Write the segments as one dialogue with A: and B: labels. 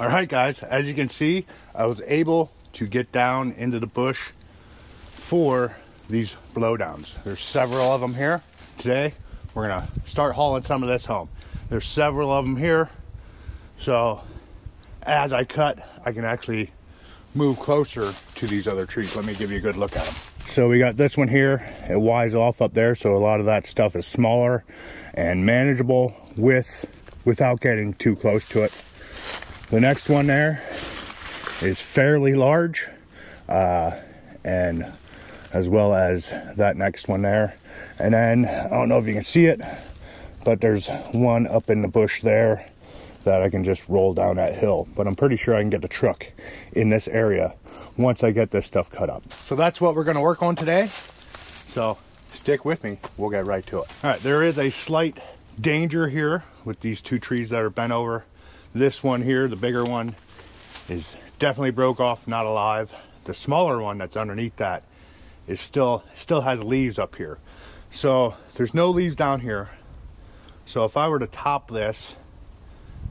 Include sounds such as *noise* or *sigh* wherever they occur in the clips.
A: All right, guys, as you can see, I was able to get down into the bush for these blowdowns. There's several of them here. Today, we're gonna start hauling some of this home. There's several of them here. So as I cut, I can actually move closer to these other trees. Let me give you a good look at them. So we got this one here. It wise off up there. So a lot of that stuff is smaller and manageable with without getting too close to it. The next one there is fairly large. Uh, and as well as that next one there. And then, I don't know if you can see it, but there's one up in the bush there that I can just roll down that hill. But I'm pretty sure I can get the truck in this area once I get this stuff cut up. So that's what we're gonna work on today. So stick with me, we'll get right to it. All right, there is a slight danger here with these two trees that are bent over. This one here, the bigger one, is definitely broke off, not alive. The smaller one that's underneath that is still still has leaves up here. So there's no leaves down here. So if I were to top this,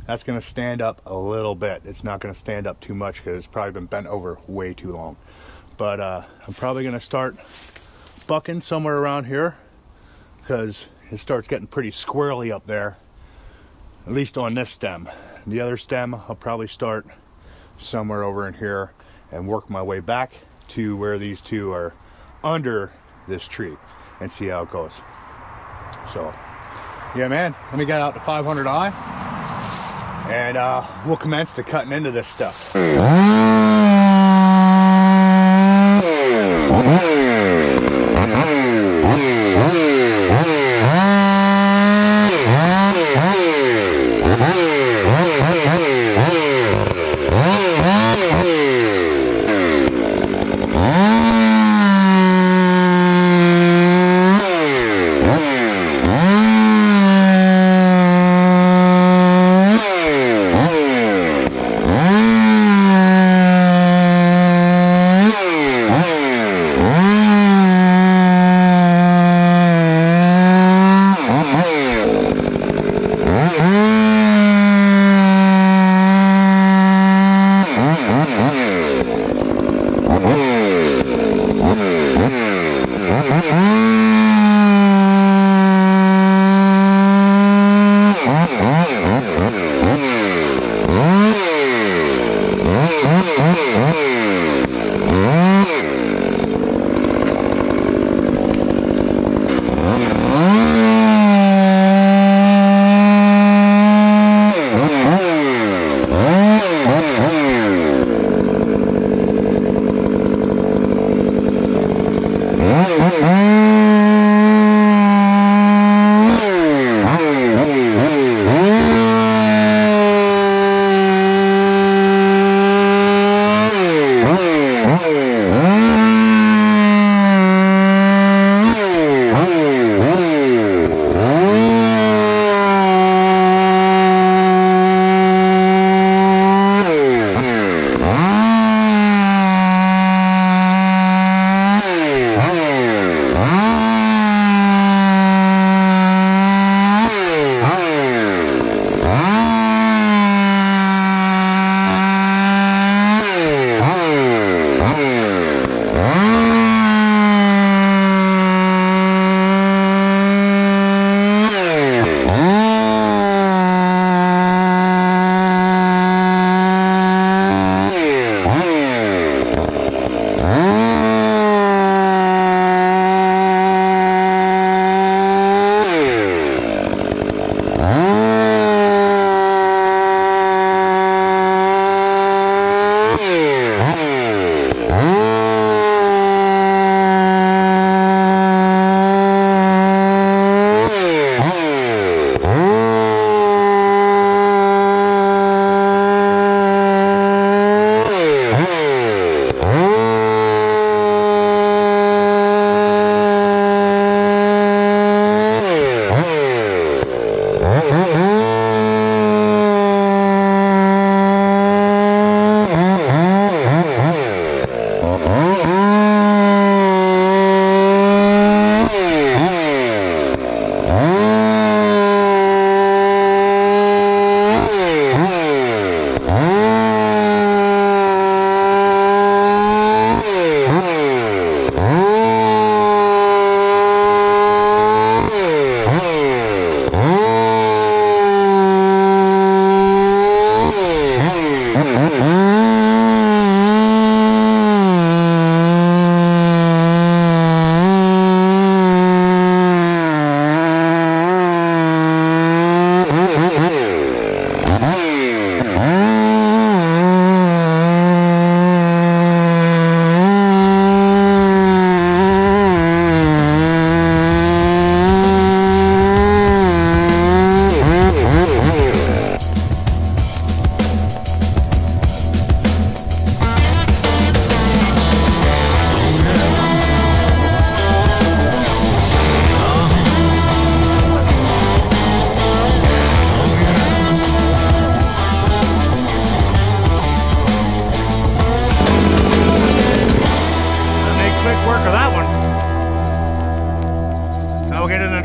A: that's gonna stand up a little bit. It's not gonna stand up too much because it's probably been bent over way too long. But uh, I'm probably gonna start bucking somewhere around here because it starts getting pretty squirrely up there, at least on this stem. The other stem, I'll probably start somewhere over in here and work my way back to where these two are under this tree and see how it goes. So, yeah, man, let me get out the 500i and uh, we'll commence to cutting into this stuff.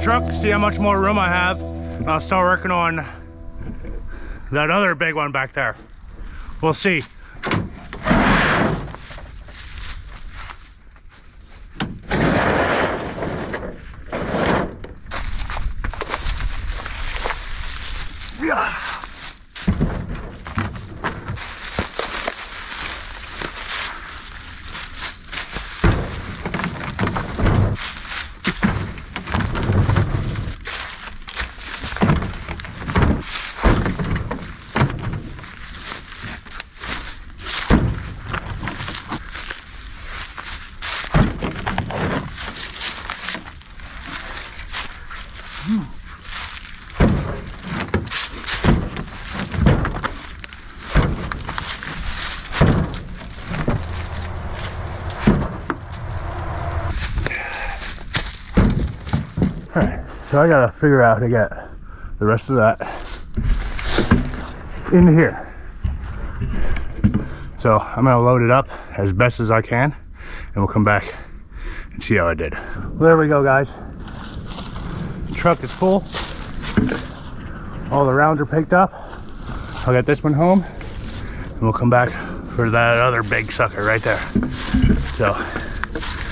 A: Truck, see how much more room I have. And I'll start working on that other big one back there. We'll see. So I gotta figure out how to get the rest of that into here. So I'm gonna load it up as best as I can and we'll come back and see how I did. Well, there we go guys. The truck is full. All the rounds are picked up. I'll get this one home and we'll come back for that other big sucker right there. So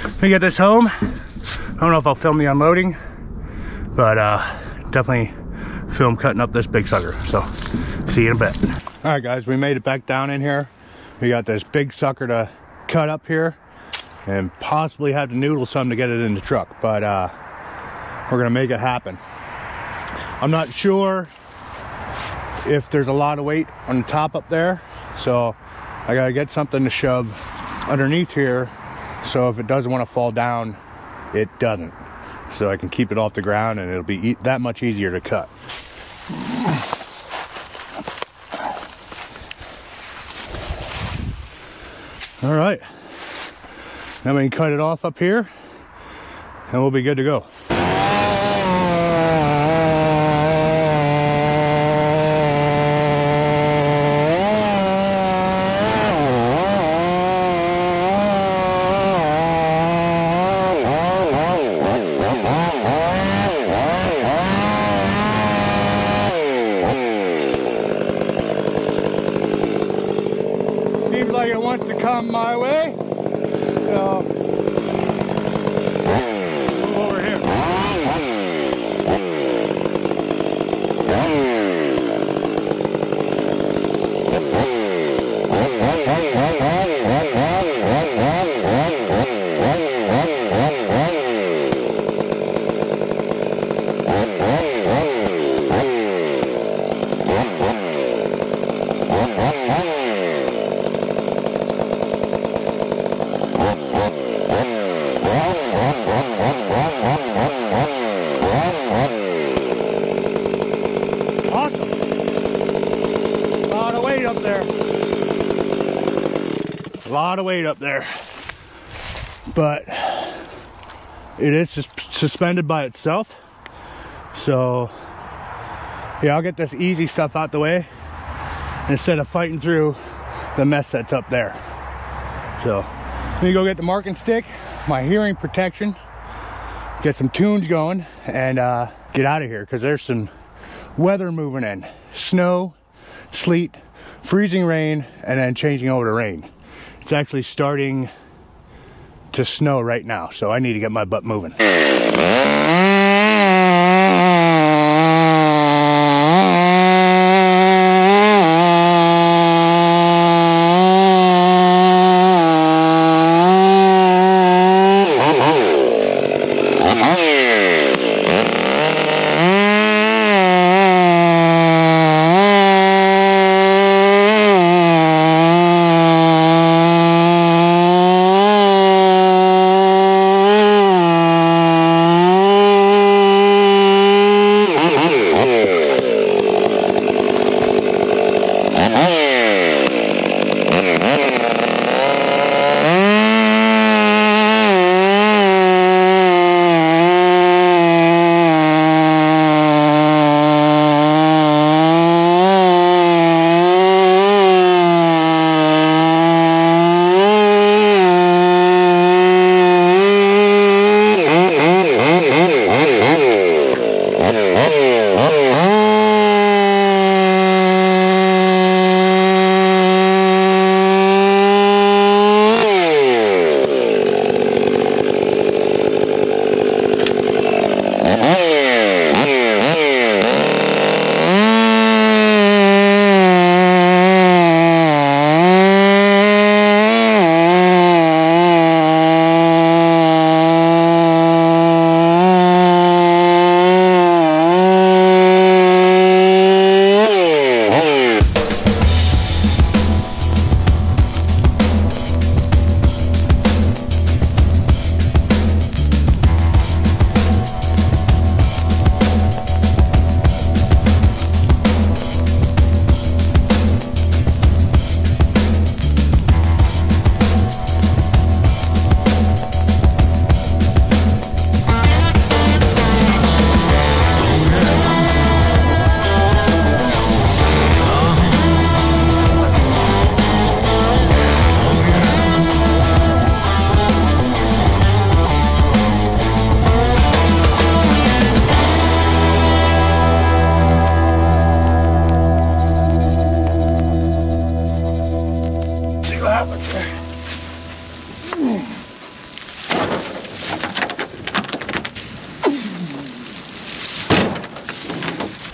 A: let me get this home. I don't know if I'll film the unloading but uh, definitely film cutting up this big sucker. So see you in a bit. All right, guys, we made it back down in here. We got this big sucker to cut up here and possibly have to noodle some to get it in the truck, but uh, we're gonna make it happen. I'm not sure if there's a lot of weight on the top up there, so I gotta get something to shove underneath here so if it doesn't want to fall down, it doesn't so I can keep it off the ground and it'll be e that much easier to cut. All right, now we can cut it off up here and we'll be good to go. My way. So, move over here. lot of weight up there. But it is just suspended by itself. So yeah, I'll get this easy stuff out the way instead of fighting through the mess that's up there. So let me go get the marking stick, my hearing protection, get some tunes going and uh, get out of here because there's some weather moving in. Snow, sleet, freezing rain, and then changing over to rain. It's actually starting to snow right now, so I need to get my butt moving.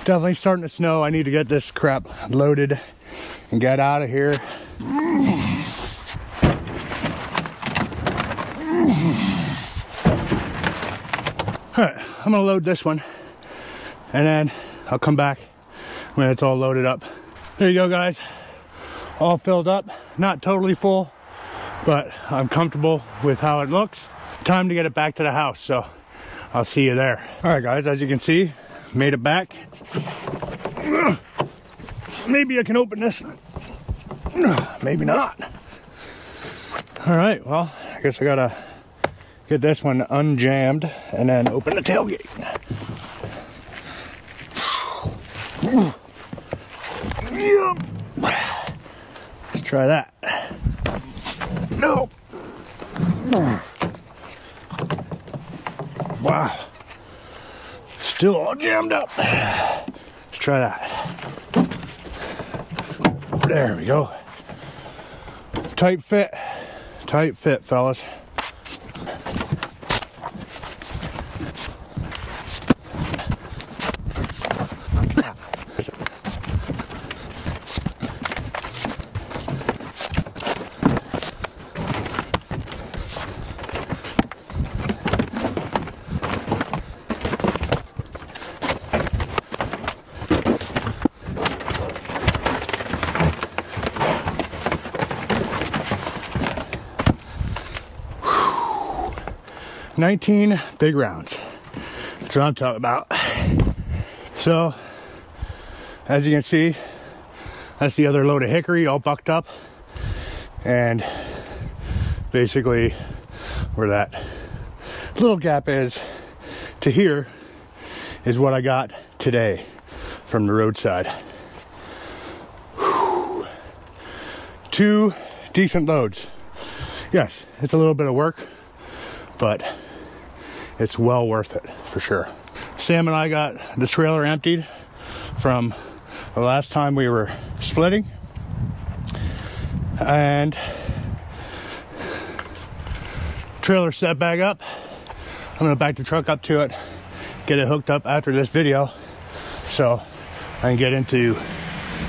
A: Definitely starting to snow. I need to get this crap loaded and get out of here. All right, I'm gonna load this one and then I'll come back when it's all loaded up. There you go, guys. All filled up, not totally full, but I'm comfortable with how it looks. Time to get it back to the house, so I'll see you there. All right, guys, as you can see, made it back. Maybe I can open this. Maybe not. All right, well, I guess I gotta get this one unjammed and then open the tailgate. Let's try that. No. Wow. Still all jammed up. *sighs* Let's try that. There we go. Tight fit. Tight fit, fellas. 19 big rounds. That's what I'm talking about. So, as you can see, that's the other load of hickory all bucked up. And basically, where that little gap is to here is what I got today from the roadside. Whew. Two decent loads. Yes, it's a little bit of work, but it's well worth it for sure. Sam and I got the trailer emptied from the last time we were splitting. And trailer set back up. I'm gonna back the truck up to it, get it hooked up after this video so I can get into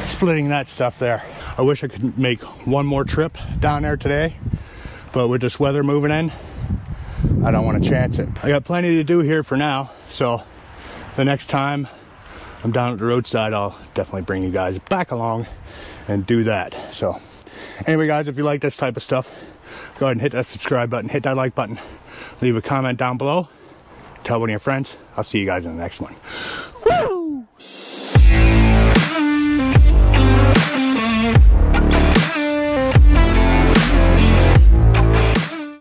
A: splitting that stuff there. I wish I could make one more trip down there today, but with this weather moving in, I don't want to chance it. I got plenty to do here for now, so the next time I'm down at the roadside, I'll definitely bring you guys back along and do that. So anyway, guys, if you like this type of stuff, go ahead and hit that subscribe button, hit that like button, leave a comment down below, tell one of your friends. I'll see you guys in the next one.